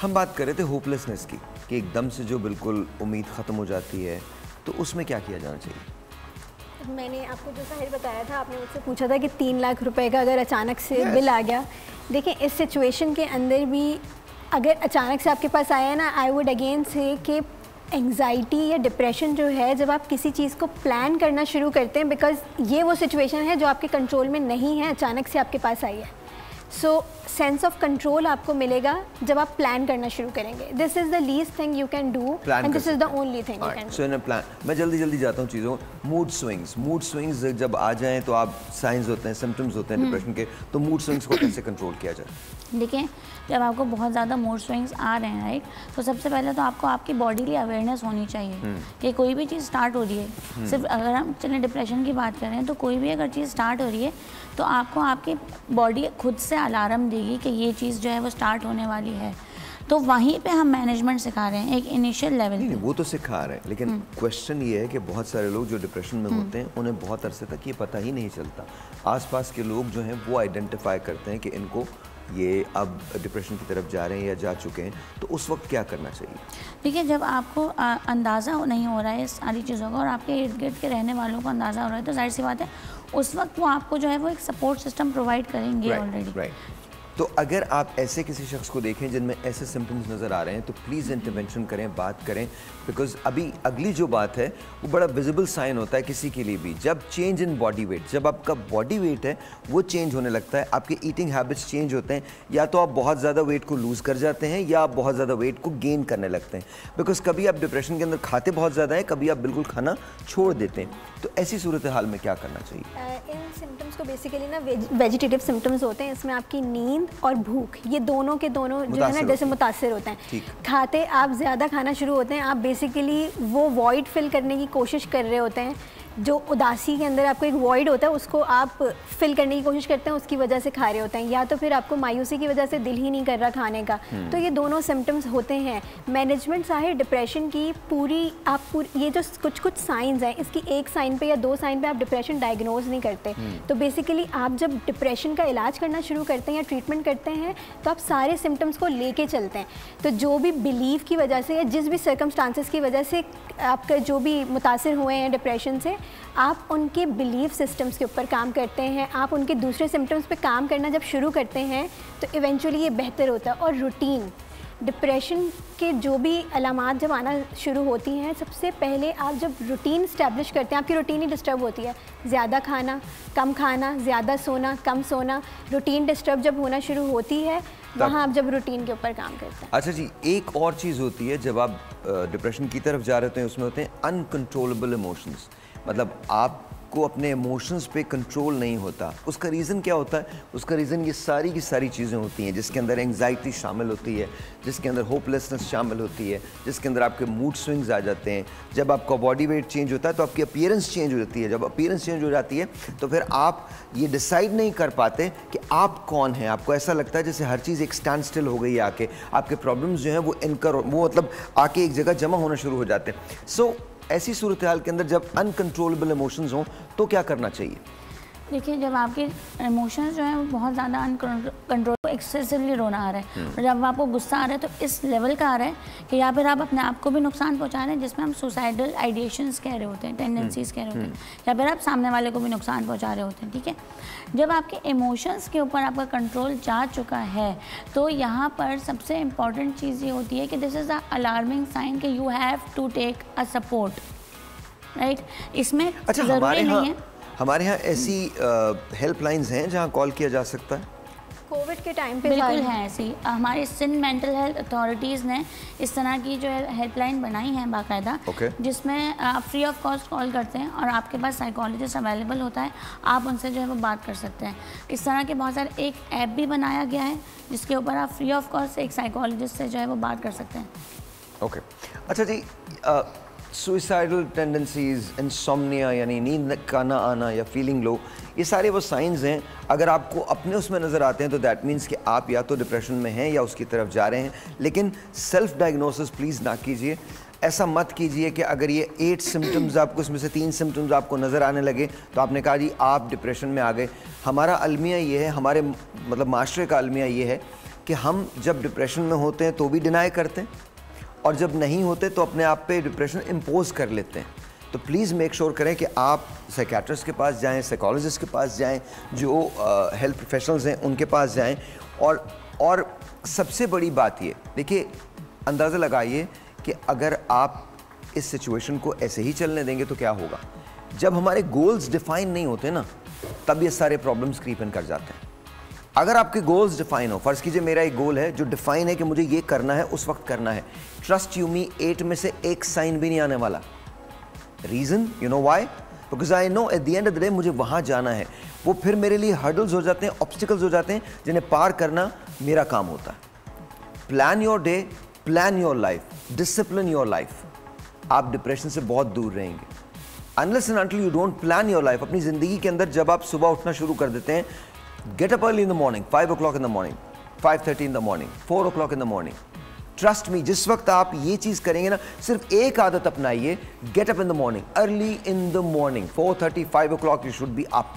हम बात कर रहे थे होपलेसनेस की कि एकदम से जो बिल्कुल उम्मीद ख़त्म हो जाती है तो उसमें क्या किया जाना चाहिए मैंने आपको जो साहिर बताया था आपने मुझसे पूछा था कि तीन लाख रुपए का अगर अचानक से yes. बिल आ गया देखिए इस सिचुएशन के अंदर भी अगर अचानक से आपके पास आया ना आई वुड अगेन से कि एंग्जाइटी या डिप्रेशन जो है जब आप किसी चीज़ को प्लान करना शुरू करते हैं बिकॉज़ ये वो सिचुएशन है जो आपके कंट्रोल में नहीं है अचानक से आपके पास आई है सो सेंस ऑफ़ कंट्रोल आपको मिलेगा जब आप प्लान करना शुरू करेंगे this is the least thing you can do and this is the only thing you can so in plan मैं जल्दी जल्दी जाता हूँ चीज़ों मूड स्विंग्स मूड स्विंग्स जब आ जाएँ तो आप साइंस होते हैं सिम्टम्स होते हैं डिप्रेशन हम्म। के तो मूड स्विंग्स को कैसे कंट्रोल किया जाए देखिए जब आपको बहुत ज़्यादा मूड स्विंग्स आ रहे हैं राइट तो सबसे पहले तो आपको आपकी बॉडी की अवेयरनेस होनी चाहिए हम्म। कि कोई भी चीज़ स्टार्ट हो रही है हम्म। सिर्फ़ अगर हम चलें डिप्रेशन की बात करें तो कोई भी अगर चीज़ स्टार्ट हो रही है तो आपको आपकी बॉडी खुद से अलार्म देगी कि ये चीज़ जो है वो स्टार्ट होने वाली है तो वहीं पे हम मैनेजमेंट सिखा रहे हैं एक इनिशियल लेवल नहीं, नहीं वो तो सिखा रहे हैं लेकिन क्वेश्चन हम्म। ये है कि बहुत सारे लोग जो डिप्रेशन में हम्म। होते हैं उन्हें बहुत अरसे तक ये पता ही नहीं चलता आसपास के लोग जो हैं वो आइडेंटिफाई करते हैं कि इनको ये अब डिप्रेशन की तरफ़ जा रहे हैं या जा चुके हैं तो उस वक्त क्या करना चाहिए देखिए जब आपको अंदाज़ा नहीं हो रहा है सारी चीज़ों का और आपके इर्द गिर्द के रहने वालों को अंदाज़ा हो रहा है तो ज़ाहिर सी बात है उस वक्त वो आपको जो है वो एक सपोर्ट सिस्टम प्रोवाइड करेंगे ऑलरेडी right, right. तो अगर आप ऐसे किसी शख्स को देखें जिनमें ऐसे सिम्टम्स नज़र आ रहे हैं तो प्लीज़ इंटरवेंशन करें, बात करें बिकॉज़ अभी अगली जो बात है, वो बड़ा विजिबल साइन होता है किसी के लिए भी। जब चेंज इन बॉडी वेट जब आपका बॉडी वेट है, वो चेंज होने लगता है, आपके ईटिंग हैबिट्स चेंज होते हैं, या तो आप बहुत ज़्यादा वेट को लूज़ कर जाते हैं, या आप बहुत ज़्यादा वेट को गेन करने लगते हैं। बिकॉज़ कभी आप डिप्रेशन के अंदर खाते बहुत ज़्यादा है, कभी आप बिल्कुल खाना छोड़ देते हैं। तो ऐसी सूरत हाल में क्या करना चाहिए? इन सिम्टम्स को बेसिकली ना वेजिटेटिव सिम्टम्स होते हैं, इसमें आपकी नींद नींद और भूख ये दोनों के दोनों जो है ना जैसे मुतासर होते हैं। खाते आप ज़्यादा खाना शुरू होते हैं आप बेसिकली वो वॉइड फिल करने की कोशिश कर रहे होते हैं जो उदासी के अंदर आपको एक वॉइड होता है उसको आप फिल करने की कोशिश करते हैं उसकी वजह से खा रहे होते हैं। या तो फिर आपको मायूसी की वजह से दिल ही नहीं कर रहा खाने का। हम्म। तो ये दोनों सिम्टम्स होते हैं। मैनेजमेंट साहिर डिप्रेशन की पूरी आप पूरी ये जो कुछ कुछ साइंस हैं इसकी एक साइन पे या दो साइन पे आप डिप्रेशन डायग्नोज नहीं करते। हम्म। तो बेसिकली आप जब डिप्रेशन का इलाज करना शुरू करते हैं या ट्रीटमेंट करते हैं तो आप सारे सिम्टम्स को लेके चलते हैं। तो जो भी बिलीव की वजह से या जिस भी सर्कमस्टांसिस की वजह से आपका जो भी मुतासर हुए हैं डिप्रेशन से आप उनके बिलीफ सिस्टम्स के ऊपर काम करते हैं आप उनके दूसरे सिम्टम्स पे काम करना जब शुरू करते हैं तो इवेंचुअली ये बेहतर होता है। और रूटीन डिप्रेशन के जो भी अलामत जब आना शुरू होती हैं सबसे पहले आप जब रूटीन इस्टेब्लिश करते हैं आपकी रूटीन ही डिस्टर्ब होती है। ज़्यादा खाना कम खाना ज़्यादा सोना कम सोना रूटीन डिस्टर्ब जब होना शुरू होती है वहाँ आप जब रूटीन के ऊपर काम करते हैं। अच्छा जी एक और चीज़ होती है जब आप डिप्रेशन की तरफ़ जा रहे हैं उसमें होते हैं अनकंट्रोलेबल इमोशंस मतलब आप को अपने इमोशंस पे कंट्रोल नहीं होता। उसका रीज़न क्या होता है? उसका रीज़न ये सारी की सारी चीज़ें होती हैं जिसके अंदर एंगजाइटी शामिल होती है जिसके अंदर होपलेसनेस शामिल होती है जिसके अंदर आपके मूड स्विंग्स आ जाते हैं। जब आपका बॉडी वेट चेंज होता है तो आपकी अपीयरेंस चेंज हो जाती है। जब अपीयरेंस चेंज हो जाती है तो फिर आप ये डिसाइड नहीं कर पाते कि आप कौन हैं। आपको ऐसा लगता है जैसे हर चीज़ एक स्टैंड स्टिल हो गई है आके। आपके प्रॉब्लम्स जो हैं वो इनकर वो मतलब आके एक जगह जमा होना शुरू हो जाते हैं। सो so, ऐसी सूरत हाल के अंदर जब अनकंट्रोलेबल इमोशंस हों तो क्या करना चाहिए? देखिए जब आपके इमोशंस जो हैं वो बहुत ज़्यादा अनकंट्रोल एक्सेसिवली रोना आ रहा है हम्म। और जब आपको गुस्सा आ रहा है तो इस लेवल का आ रहा है कि या फिर आप अपने आप को भी नुकसान पहुँचा रहे हैं जिसमें हम सुसाइडल आइडिएशंस कह रहे होते हैं टेंडेंसीज कह रहे होते हैं हम्म। या फिर आप सामने वाले को भी नुकसान पहुँचा रहे होते हैं ठीक है जब आपके इमोशंस के ऊपर आपका कंट्रोल जा चुका है तो यहाँ पर सबसे इंपॉर्टेंट चीज़ ये होती है कि this is a alarming sign कि you have to take a support right इसमें अच्छा, ज़रूरी नहीं है हमारे यहाँ ऐसी हेल्पलाइंस हैं जहाँ कॉल किया जा सकता है? कोविड के टाइम पे बिल्कुल है ऐसी। हमारे सिंध मेंटल हेल्थ अथॉरिटीज़ ने इस तरह की जो है हेल्पलाइन बनाई है बाकायदा okay. जिसमें आप फ्री ऑफ़ कॉस्ट कॉल करते हैं और आपके पास साइकोलॉजिस्ट अवेलेबल होता है आप उनसे जो है वो बात कर सकते हैं। इस तरह के बहुत सारे एक ऐप भी बनाया गया है जिसके ऊपर आप फ्री ऑफ़ कॉस्ट एक साइकोलॉजिस्ट से जो है वो बात कर सकते हैं। Okay okay. अच्छा जी सुइसाइडल टेंडेंसीज इंसोमनिया यानी नींद का ना आना या फीलिंग लो ये सारे वो साइंस हैं। अगर आपको अपने उसमें नज़र आते हैं तो दैट मीन्स कि आप या तो डिप्रेशन में हैं या उसकी तरफ़ जा रहे हैं। लेकिन सेल्फ डायग्नोसिस प्लीज़ ना कीजिए। ऐसा मत कीजिए कि अगर ये एट सिम्टम्स आपको, इसमें से तीन सिम्टम्स आपको नज़र आने लगे तो आपने कहा, जी, आप डिप्रेशन में आ गए। हमारा अलमिया ये है, हमारे मतलब माशरे का अलमिया ये है कि हम जब डिप्रेशन में होते हैं तो भी डिनाई करते हैं। और जब नहीं होते तो अपने आप पे डिप्रेशन इम्पोज कर लेते हैं। तो प्लीज़ मेक श्योर करें कि आप साइकेट्रिस्ट के पास जाएँ साइकोलॉजिस्ट के पास जाएँ, जो हेल्थ प्रोफेशनल्स हैं, उनके पास जाएँ। और और सबसे बड़ी बात ये, देखिए, अंदाज़ा लगाइए कि अगर आप इस सिचुएशन को ऐसे ही चलने देंगे तो क्या होगा? जब हमारे गोल्स डिफाइन नहीं होते ना, तब ये सारे प्रॉब्लम्स क्रीपन कर जाते हैं। अगर आपके गोल्स डिफाइन हो, फ़र्ज़ कीजिए मेरा एक गोल है जो डिफाइन है कि मुझे ये करना है, उस वक्त करना है। ट्रस्ट यू मी एट में से एक साइन भी नहीं आने वाला। Reason you know why because I know at the end of the day मुझे वहाँ जाना है। वो फिर मेरे लिए हर्डल्स हो जाते हैं ऑब्स्टिकल्स हो जाते हैं, जिन्हें पार करना मेरा काम होता है। Plan your day plan your life discipline your life आप डिप्रेशन से बहुत दूर रहेंगे। Unless and until you don't plan your life अपनी ज़िंदगी के अंदर जब आप सुबह उठना शुरू कर देते हैं in the morning five o'clock in the morning five thirty in the morning four o'clock in the morning trust me जिस वक्त आप ये चीज़ करेंगे ना, सिर्फ़ एक आदत अपनाइए get up in the morning early in the morning four thirty five o'clock you should be up